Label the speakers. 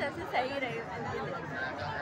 Speaker 1: जैसे सही रही